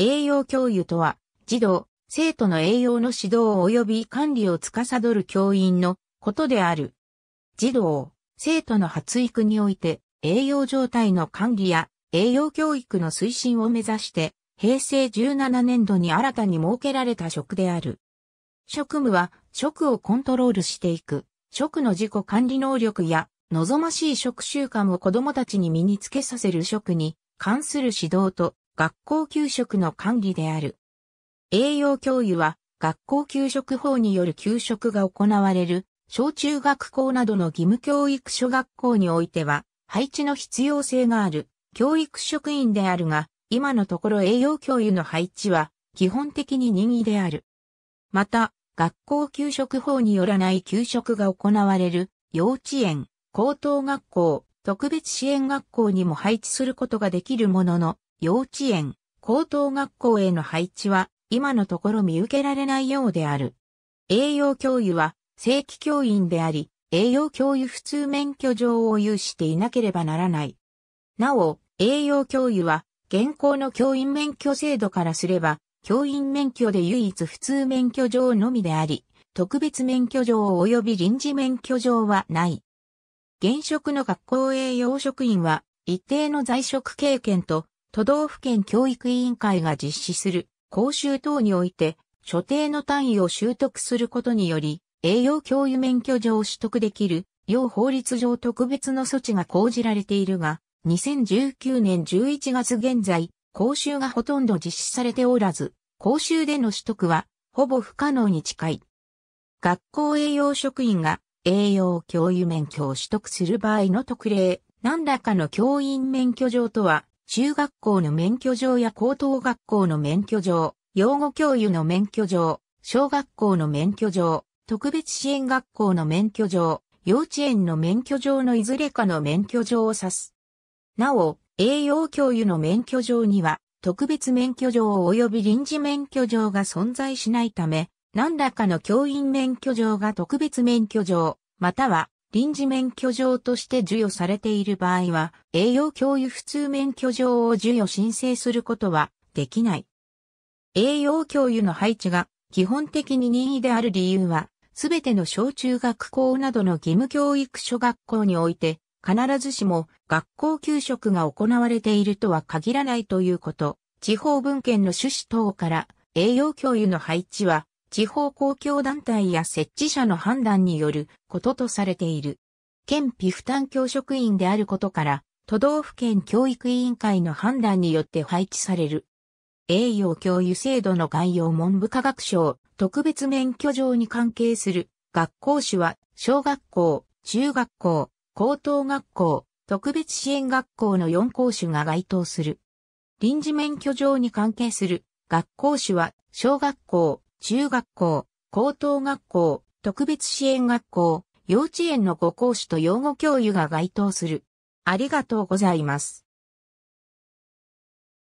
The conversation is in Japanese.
栄養教諭とは、児童、生徒の栄養の指導及び管理を司る教員のことである。児童、生徒の発育において栄養状態の管理や栄養教育の推進を目指して平成17年度に新たに設けられた職である。職務は食をコントロールしていく、食の自己管理能力や望ましい食習慣を子供たちに身につけさせる食に関する指導と学校給食の管理である。栄養教諭は学校給食法による給食が行われる小中学校などの義務教育所学校においては配置の必要性がある教育職員であるが、今のところ栄養教諭の配置は基本的に任意である。また、学校給食法によらない給食が行われる幼稚園、高等学校、特別支援学校にも配置することができるものの、幼稚園、高等学校への配置は今のところ見受けられないようである。栄養教諭は正規教員であり、栄養教諭普通免許状を有していなければならない。なお、栄養教諭は現行の教員免許制度からすれば、教員免許で唯一普通免許状のみであり、特別免許状及び臨時免許状はない。現職の学校栄養職員は、一定の在職経験と、都道府県教育委員会が実施する講習等において、所定の単位を習得することにより、栄養教諭免許状を取得できる、要法律上特別の措置が講じられているが、2019年11月現在、講習がほとんど実施されておらず、講習での取得は、ほぼ不可能に近い。学校栄養職員が栄養教諭免許を取得する場合の特例、何らかの教員免許状とは、中学校の免許状や高等学校の免許状、養護教諭の免許状、小学校の免許状、特別支援学校の免許状、幼稚園の免許状のいずれかの免許状を指す。なお、栄養教諭の免許状には、特別免許状及び臨時免許状が存在しないため、何らかの教員免許状が特別免許状、または臨時免許状として授与されている場合は、栄養教諭普通免許状を授与申請することはできない。栄養教諭の配置が基本的に任意である理由は、すべての小中学校などの義務教育所学校において、必ずしも学校給食が行われているとは限らないということ。地方文献の趣旨等から栄養教諭の配置は地方公共団体や設置者の判断によることとされている。県費負担教職員であることから、都道府県教育委員会の判断によって配置される。栄養教諭制度の概要文部科学省特別免許状に関係する学校種は小学校、中学校、高等学校、特別支援学校の4校種が該当する。臨時免許状に関係する学校種は小学校、中学校、高等学校、特別支援学校、幼稚園のご講師と養護教諭が該当する。ありがとうございます。